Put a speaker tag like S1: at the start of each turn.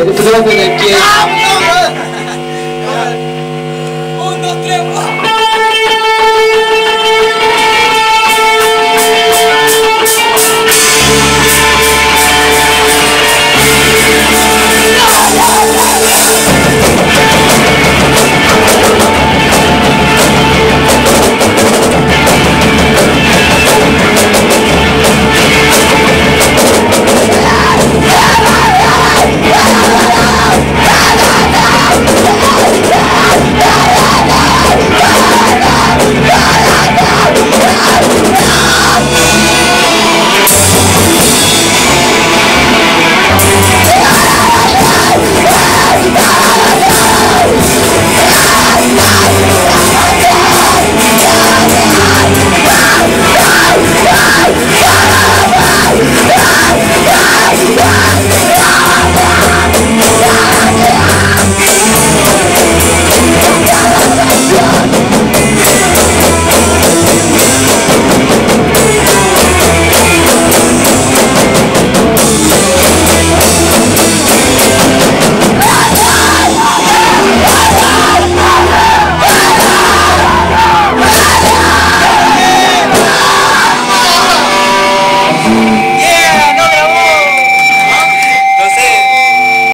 S1: Droga daqui.
S2: Un, dos,